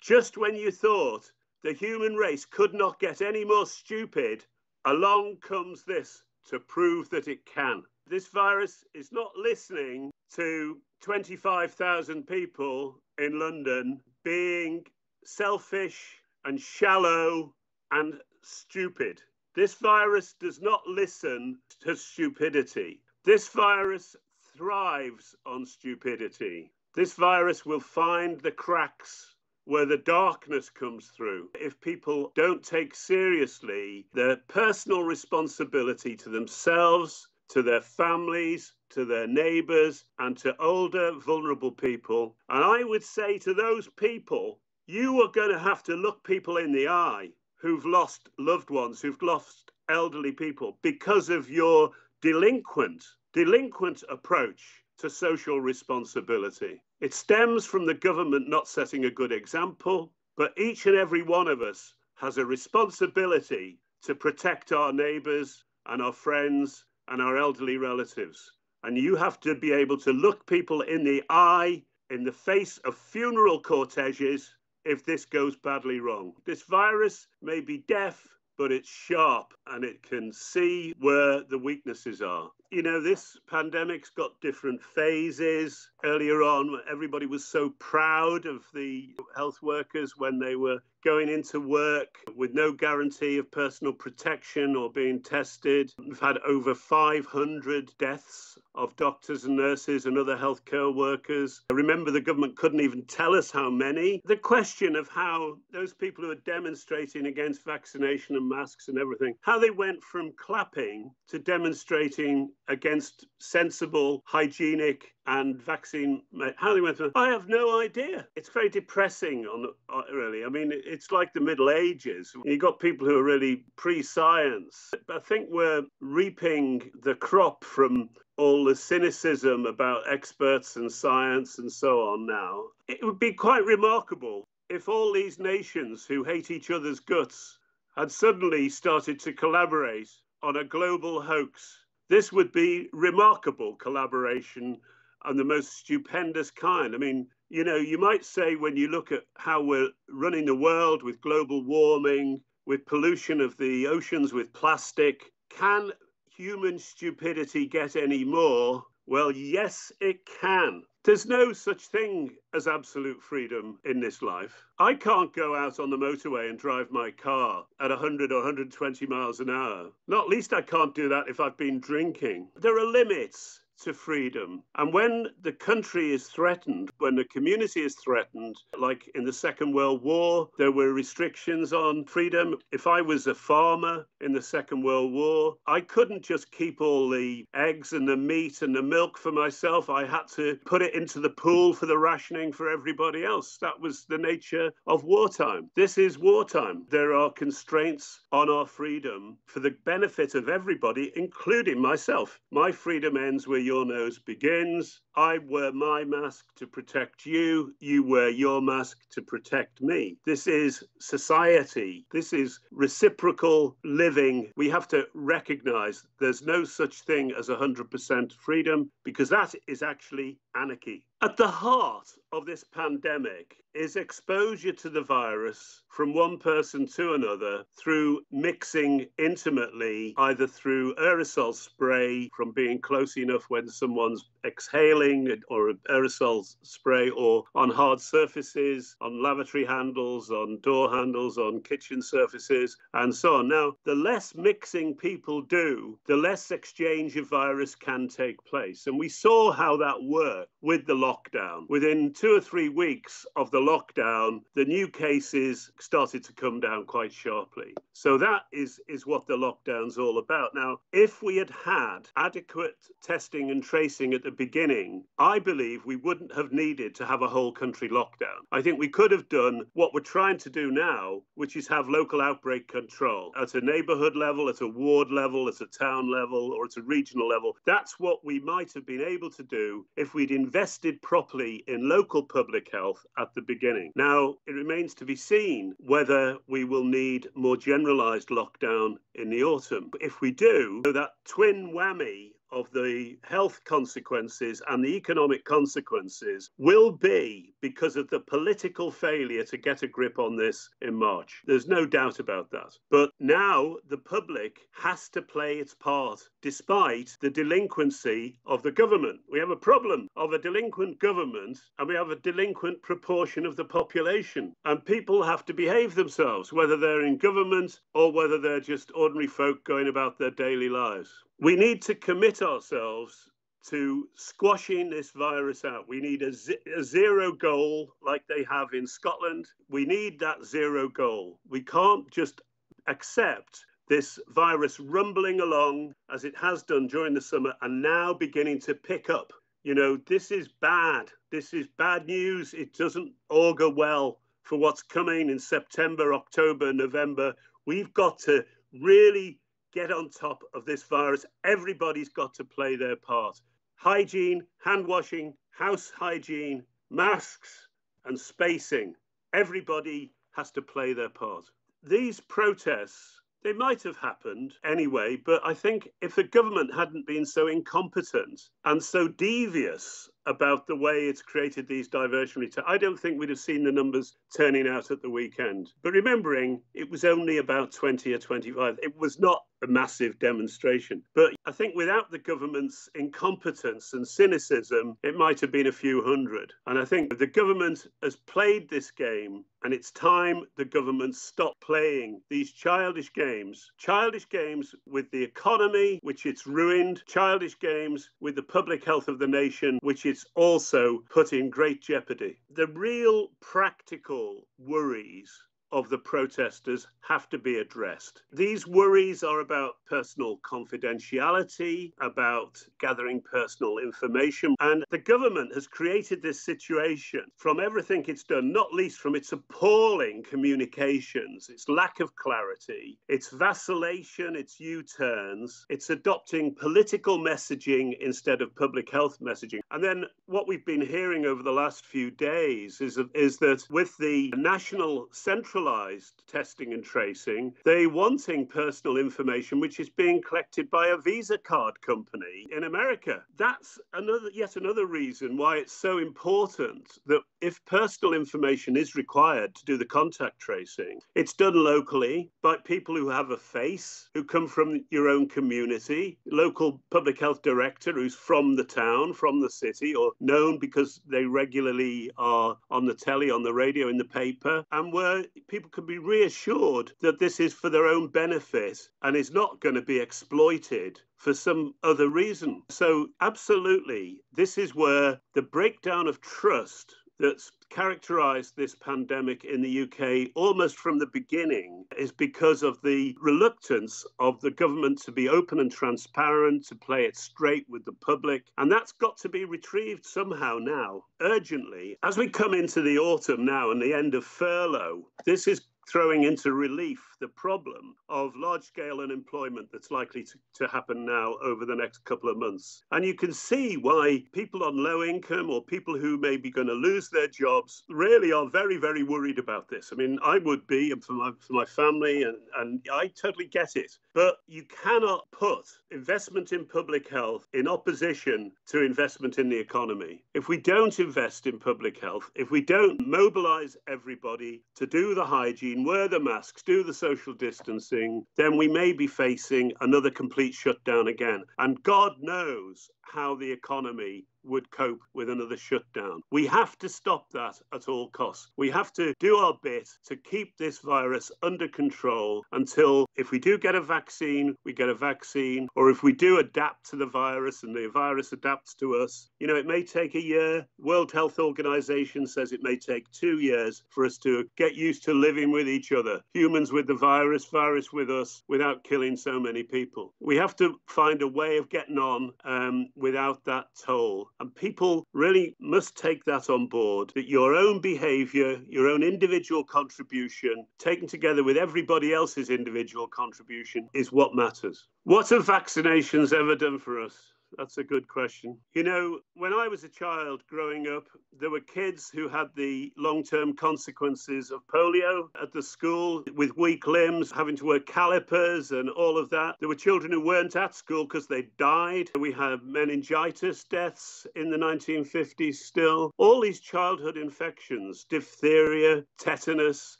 just when you thought the human race could not get any more stupid, along comes this to prove that it can. This virus is not listening to 25,000 people in London being selfish and shallow and stupid. This virus does not listen to stupidity. This virus thrives on stupidity. This virus will find the cracks where the darkness comes through. If people don't take seriously their personal responsibility to themselves, to their families, to their neighbors, and to older, vulnerable people. And I would say to those people, you are going to have to look people in the eye who've lost loved ones, who've lost elderly people because of your delinquent, delinquent approach to social responsibility. It stems from the government not setting a good example, but each and every one of us has a responsibility to protect our neighbors and our friends and our elderly relatives. And you have to be able to look people in the eye, in the face of funeral corteges if this goes badly wrong. This virus may be deaf, but it's sharp and it can see where the weaknesses are. You know, this pandemic's got different phases. Earlier on, everybody was so proud of the health workers when they were going into work with no guarantee of personal protection or being tested. We've had over 500 deaths of doctors and nurses and other healthcare workers. I remember the government couldn't even tell us how many. The question of how those people who are demonstrating against vaccination and masks and everything, how they went from clapping to demonstrating against sensible, hygienic, and vaccine, how they went through. I have no idea. It's very depressing, on uh, really. I mean, it's like the Middle Ages. You've got people who are really pre-science. I think we're reaping the crop from all the cynicism about experts and science and so on now. It would be quite remarkable if all these nations who hate each other's guts had suddenly started to collaborate on a global hoax. This would be remarkable collaboration and the most stupendous kind. I mean, you know, you might say when you look at how we're running the world with global warming, with pollution of the oceans with plastic, can human stupidity get any more? Well, yes, it can. There's no such thing as absolute freedom in this life. I can't go out on the motorway and drive my car at 100 or 120 miles an hour. Not least I can't do that if I've been drinking. There are limits to freedom. And when the country is threatened, when the community is threatened, like in the Second World War, there were restrictions on freedom. If I was a farmer in the Second World War, I couldn't just keep all the eggs and the meat and the milk for myself. I had to put it into the pool for the rationing for everybody else. That was the nature of wartime. This is wartime. There are constraints on our freedom for the benefit of everybody, including myself. My freedom ends where your nose begins. I wear my mask to protect you. You wear your mask to protect me. This is society. This is reciprocal living. We have to recognize there's no such thing as 100% freedom because that is actually anarchy. At the heart of this pandemic is exposure to the virus from one person to another through mixing intimately, either through aerosol spray from being close enough when someone's exhaling or aerosol spray or on hard surfaces, on lavatory handles, on door handles, on kitchen surfaces, and so on. Now, the less mixing people do, the less exchange of virus can take place. And we saw how that worked with the lockdown. Within two or three weeks of the lockdown, the new cases started to come down quite sharply. So that is, is what the lockdown's all about. Now, if we had had adequate testing and tracing at the beginning, I believe we wouldn't have needed to have a whole country lockdown. I think we could have done what we're trying to do now, which is have local outbreak control at a neighborhood level, at a ward level, at a town level, or at a regional level. That's what we might have been able to do if we'd invested properly in local public health at the beginning. Now, it remains to be seen whether we will need more generalized lockdown in the autumn. If we do, that twin whammy of the health consequences and the economic consequences will be because of the political failure to get a grip on this in March. There's no doubt about that. But now the public has to play its part despite the delinquency of the government. We have a problem of a delinquent government and we have a delinquent proportion of the population. And people have to behave themselves, whether they're in government or whether they're just ordinary folk going about their daily lives. We need to commit ourselves to squashing this virus out. We need a, z- a, zero goal like they have in Scotland. We need that zero goal. We can't just accept this virus rumbling along as it has done during the summer and now beginning to pick up. You know, this is bad. This is bad news. It doesn't augur well for what's coming in September, October, November. We've got to really get on top of this virus. Everybody's got to play their part. Hygiene, hand washing, house hygiene, masks, and spacing. Everybody has to play their part. These protests, they might have happened anyway, but I think if the government hadn't been so incompetent and so devious about the way it's created these diversionary. T- I don't think we'd have seen the numbers turning out at the weekend. But remembering, it was only about 20 or 25. It was not a massive demonstration. But I think without the government's incompetence and cynicism, it might have been a few hundred. And I think the government has played this game, and it's time the government stopped playing these childish games. Childish games with the economy, which it's ruined, childish games with the public health of the nation, which it's also put in great jeopardy. The real practical worries of the protesters have to be addressed. These worries are about personal confidentiality, about gathering personal information, and the government has created this situation from everything it's done, not least from its appalling communications, its lack of clarity, its vacillation, its U turns, its adopting political messaging instead of public health messaging. And then what we've been hearing over the last few days is, is that with the national central centralized testing and tracing. They wanting personal information which is being collected by a Visa card company in America. That's another yet another reason why it's so important that if personal information is required to do the contact tracing, it's done locally by people who have a face, who come from your own community, local public health director who's from the town, from the city, or known because they regularly are on the telly, on the radio, in the paper, and where people can be reassured that this is for their own benefit and is not going to be exploited for some other reason. So, absolutely, this is where the breakdown of trust that's characterized this pandemic in the UK almost from the beginning is because of the reluctance of the government to be open and transparent, to play it straight with the public. And that's got to be retrieved somehow now, urgently. As we come into the autumn now and the end of furlough, this is throwing into relief the problem of large scale unemployment that's likely to, to happen now over the next couple of months. And you can see why people on low income or people who may be going to lose their jobs really are very, very worried about this. I mean, I would be, and for my, for my family, and, and I totally get it. But you cannot put investment in public health in opposition to investment in the economy. If we don't invest in public health, if we don't mobilize everybody to do the hygiene, wear the masks, do the social distancing, then we may be facing another complete shutdown again. And God knows how the economy would cope with another shutdown. We have to stop that at all costs. We have to do our bit to keep this virus under control until, if we do get a vaccine, we get a vaccine, or if we do adapt to the virus and the virus adapts to us, you know, it may take a year. World Health Organization says it may take two years for us to get used to living with each other, humans with the virus, virus with us, without killing so many people. We have to find a way of getting on um, without that toll. And people really must take that on board that your own behavior, your own individual contribution, taken together with everybody else's individual contribution, is what matters. What have vaccinations ever done for us? That's a good question. You know, when I was a child growing up, there were kids who had the long term consequences of polio at the school with weak limbs, having to wear calipers and all of that. There were children who weren't at school because they died. We had meningitis deaths in the 1950s still. All these childhood infections, diphtheria, tetanus,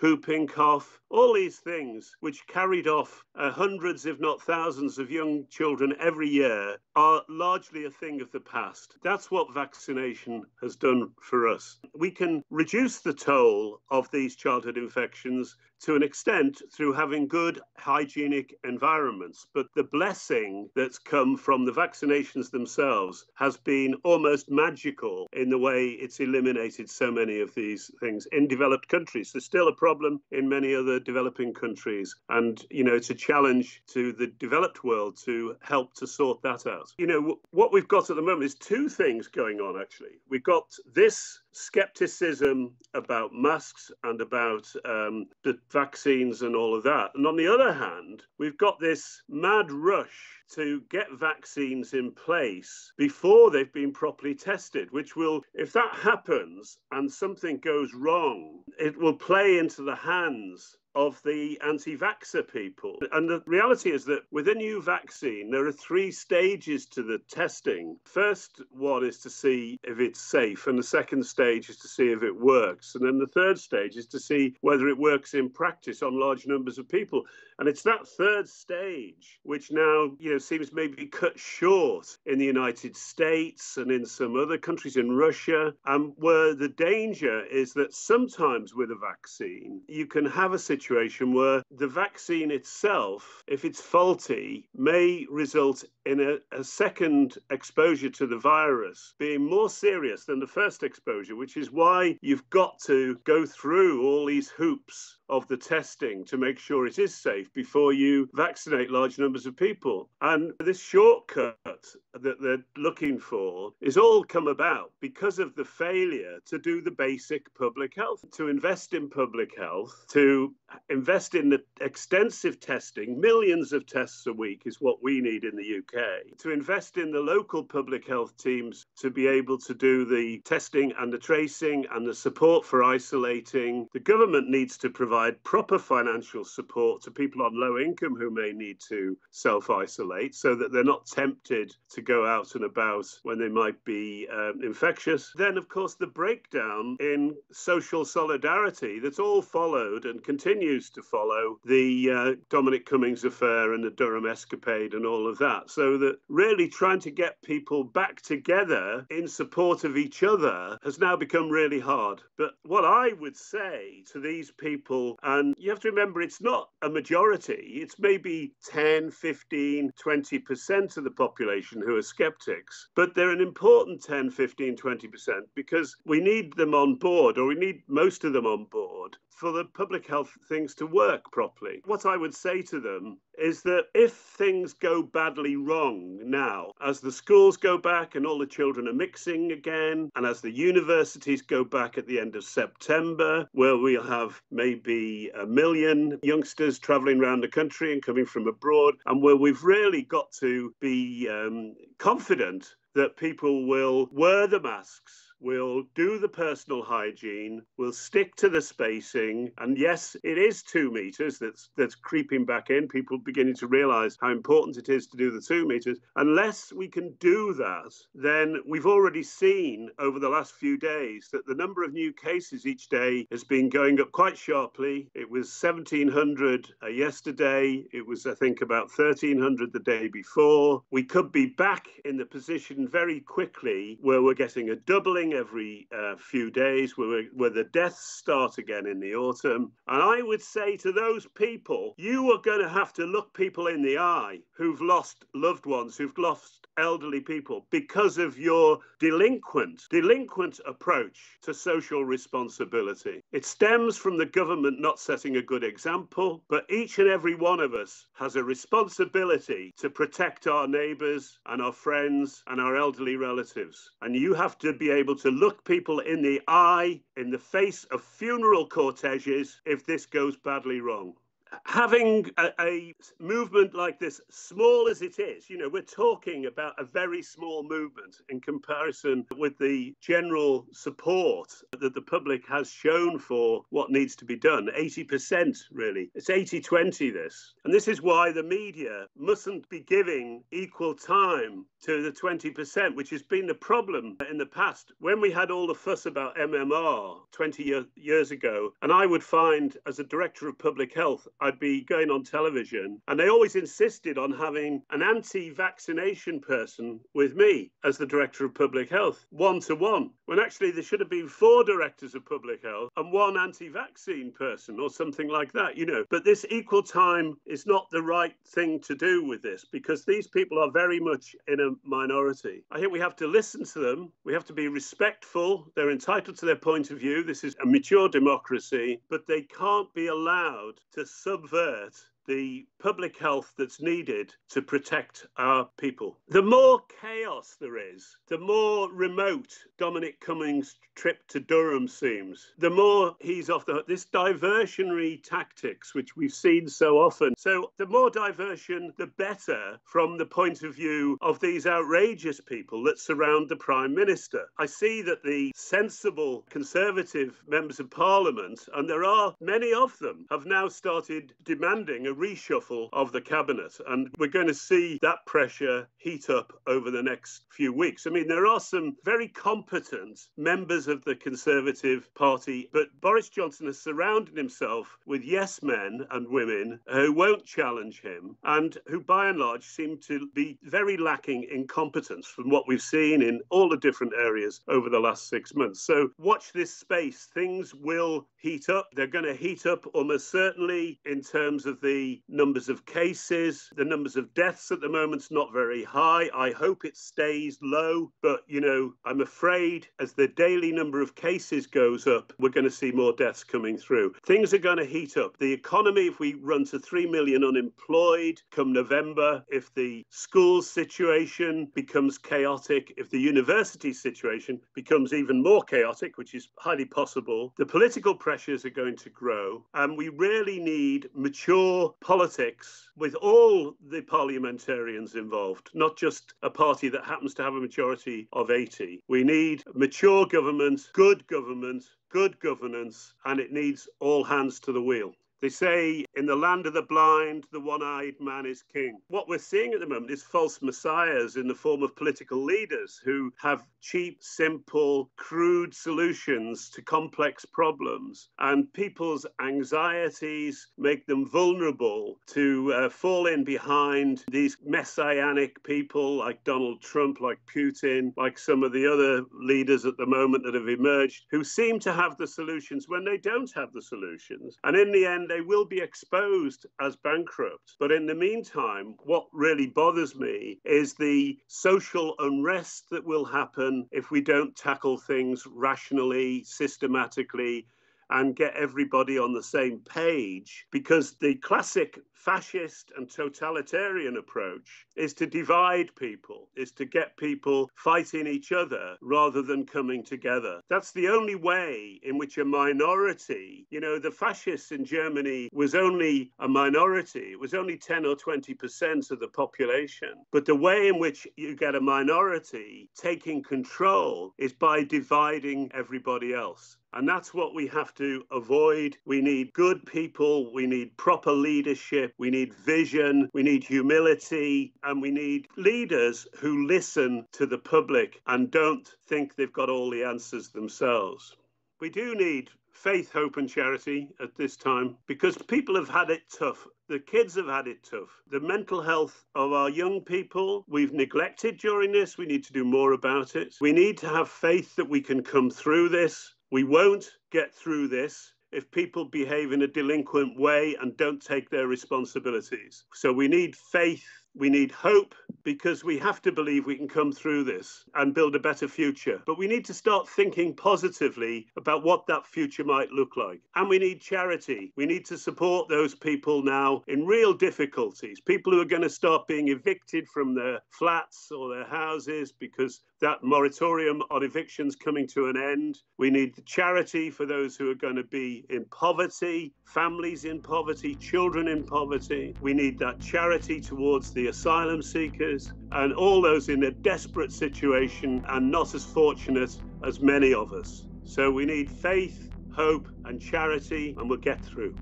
whooping cough, all these things which carried off uh, hundreds, if not thousands, of young children every year are largely a thing of the past. That's what vaccination has done for us. We can reduce the toll of these childhood infections to an extent through having good hygienic environments. But the blessing that's come from the vaccinations themselves has been almost magical in the way it's eliminated so many of these things in developed countries. There's still a problem in many other developing countries. And, you know, it's a challenge to the developed world to help to sort that out. You know, what we've got at the moment is two things going on, actually. We've got this skepticism about masks and about um, the vaccines and all of that. And on the other hand, we've got this mad rush to get vaccines in place before they've been properly tested, which will, if that happens and something goes wrong, it will play into the hands of the anti vaxxer people. And the reality is that with a new vaccine, there are three stages to the testing. First one is to see if it's safe, and the second stage is to see if it works. And then the third stage is to see whether it works in practice on large numbers of people. And it's that third stage which now, you know, seems maybe cut short in the United States and in some other countries in Russia, um, where the danger is that sometimes with a vaccine, you can have a situation where the vaccine itself, if it's faulty, may result in a, a second exposure to the virus being more serious than the first exposure, which is why you've got to go through all these hoops of the testing to make sure it is safe before you vaccinate large numbers of people. And this shortcut that they're looking for is all come about because of the failure to do the basic public health, to invest in public health, to invest in the extensive testing. Millions of tests a week is what we need in the UK. To invest in the local public health teams to be able to do the testing and the tracing and the support for isolating. The government needs to provide proper financial support to people on low income who may need to self isolate so that they're not tempted to go out and about when they might be um, infectious. Then, of course, the breakdown in social solidarity that's all followed and continues to follow the uh, Dominic Cummings affair and the Durham escapade and all of that. So that really trying to get people back together in support of each other has now become really hard. But what I would say to these people, and you have to remember it's not a majority, it's maybe 10, 15, 20% of the population who are skeptics, but they're an important 10, 15, 20% because we need them on board, or we need most of them on board for the public health things to work properly. What I would say to them is that if things go badly wrong now, as the schools go back and all the children are mixing again, and as the universities go back at the end of September, where we'll have maybe a million youngsters traveling around the country and coming from abroad, and where we've really got to be um, confident that people will wear the masks We'll do the personal hygiene. We'll stick to the spacing. And yes, it is two meters that's that's creeping back in. People beginning to realize how important it is to do the two meters. Unless we can do that, then we've already seen over the last few days that the number of new cases each day has been going up quite sharply. It was 1,700 uh, yesterday. It was, I think, about 1,300 the day before. We could be back in the position very quickly where we're getting a doubling every uh, few days, where, where the deaths start again in the autumn. And I would say to those people, you are going to have to look people in the eye who've lost loved ones, who've lost elderly people because of your delinquent, delinquent approach to social responsibility. It stems from the government not setting a good example, but each and every one of us has a responsibility to protect our neighbours and our friends and our elderly relatives. And you have to be able to look people in the eye, in the face of funeral corteges if this goes badly wrong. Having a, a, movement like this, small as it is, you know, we're talking about a very small movement in comparison with the general support that the public has shown for what needs to be done. 80%, really. It's 80 20 this. And this is why the media mustn't be giving equal time to the 20%, which has been the problem in the past. When we had all the fuss about MMR 20 year, years ago, and I would find as a director of public health, I'd be going on television, and they always insisted on having an anti vaccination person with me as the director of public health, one to one, when actually there should have been four directors of public health and one anti vaccine person or something like that, you know. But this equal time is not the right thing to do with this because these people are very much in a minority. I think we have to listen to them. We have to be respectful. They're entitled to their point of view. This is a mature democracy, but they can't be allowed to subvert the public health that's needed to protect our people. The more chaos there is, the more remote Dominic Cummings' trip to Durham seems, the more he's off the hook. this diversionary tactics which we've seen so often. So the more diversion, the better from the point of view of these outrageous people that surround the Prime Minister. I see that the sensible Conservative members of Parliament, and there are many of them, have now started demanding a reshuffle of the cabinet. And we're going to see that pressure heat up over the next few weeks. I mean, there are some very competent members of the Conservative Party, but Boris Johnson has surrounded himself with yes men and women who won't challenge him and who, by and large, seem to be very lacking in competence from what we've seen in all the different areas over the last six months. So, watch this space. Things will heat up. They're going to heat up almost certainly in terms of the numbers of cases. The numbers of deaths at the moment's not very high. I hope it stays low, but you know, I'm afraid as the daily number of cases goes up, we're going to see more deaths coming through. Things are going to heat up. The economy, if we run to 3 million unemployed come November, if the school situation becomes chaotic, if the university situation becomes even more chaotic, which is highly possible, the political pressures are going to grow. And we really need mature politics with all the parliamentarians involved, not just a party that happens to have a majority of 80. We need mature government, good government, good governance, and it needs all hands to the wheel. They say in the land of the blind, the one eyed man is king. What we're seeing at the moment is false messiahs in the form of political leaders who have cheap, simple, crude solutions to complex problems. And people's anxieties make them vulnerable to uh, fall in behind these messianic people like Donald Trump, like Putin, like some of the other leaders at the moment that have emerged who seem to have the solutions when they don't have the solutions. And in the end, they will be exposed as bankrupt. But in the meantime, what really bothers me is the social unrest that will happen if we don't tackle things rationally, systematically, and get everybody on the same page because the classic fascist and totalitarian approach is to divide people, is to get people fighting each other rather than coming together. That's the only way in which a minority, you know, the fascists in Germany was only a minority, it was only 10 or 20% of the population. But the way in which you get a minority taking control is by dividing everybody else. And that's what we have to avoid. We need good people. We need proper leadership. We need vision. We need humility. And we need leaders who listen to the public and don't think they've got all the answers themselves. We do need faith, hope, and charity at this time because people have had it tough. The kids have had it tough. The mental health of our young people, we've neglected during this. We need to do more about it. We need to have faith that we can come through this. We won't get through this if people behave in a delinquent way and don't take their responsibilities. So we need faith, we need hope, because we have to believe we can come through this and build a better future. But we need to start thinking positively about what that future might look like. And we need charity. We need to support those people now in real difficulties, people who are going to start being evicted from their flats or their houses because that moratorium on evictions coming to an end. We need charity for those who are going to be in poverty, families in poverty, children in poverty. We need that charity towards the asylum seekers and all those in a desperate situation and not as fortunate as many of us. So we need faith, hope, and charity, and we'll get through.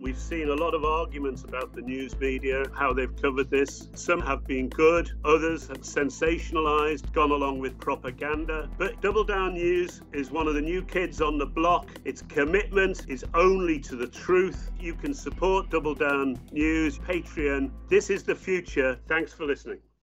We've seen a lot of arguments about the news media, how they've covered this. Some have been good, others have sensationalized, gone along with propaganda. But Double Down News is one of the new kids on the block. Its commitment is only to the truth. You can support Double Down News, Patreon. This is the future. Thanks for listening.